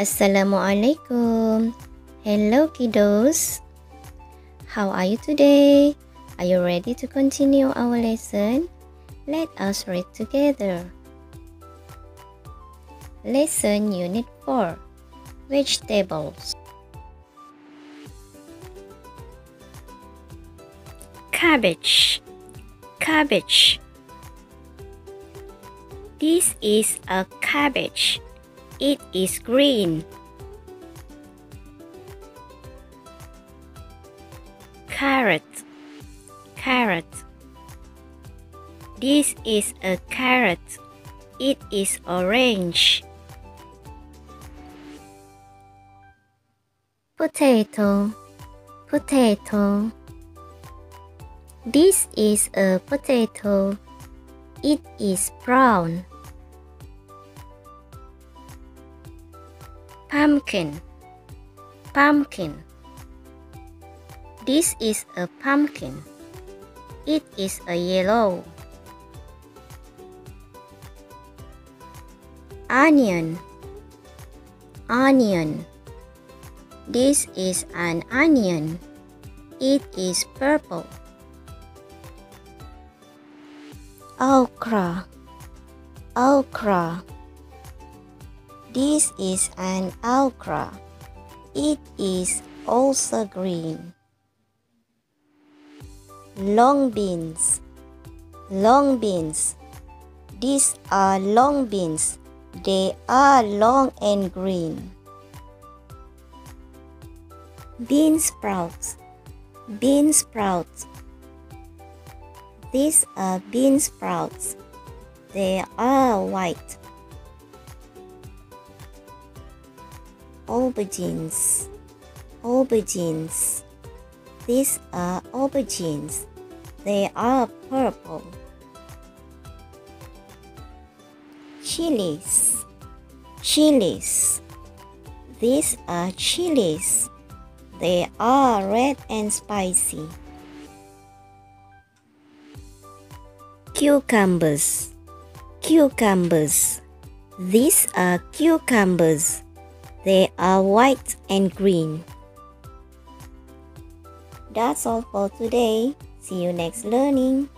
Assalamualaikum. Hello kiddos. How are you today? Are you ready to continue our lesson? Let us read together. Lesson Unit 4 Vegetables Cabbage Cabbage This is a cabbage. It is green. Carrot Carrot This is a carrot. It is orange. Potato Potato This is a potato. It is brown. Pumpkin Pumpkin This is a pumpkin. It is a yellow. Onion Onion This is an onion. It is purple. Okra Okra This is an okra. It is also green. Long beans Long beans These are long beans. They are long and green. Bean sprouts Bean sprouts These are bean sprouts. They are white. Aubergines Aubergines These are aubergines. They are purple. Chilies Chilies These are chilies. They are red and spicy. Cucumbers Cucumbers These are cucumbers. They are white and green. That's all for today. See you next learning.